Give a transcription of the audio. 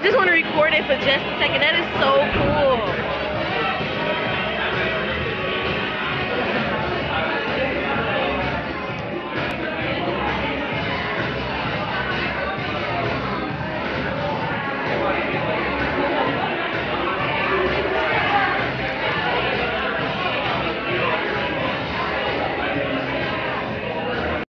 I just want to record it for just a second. That is so cool.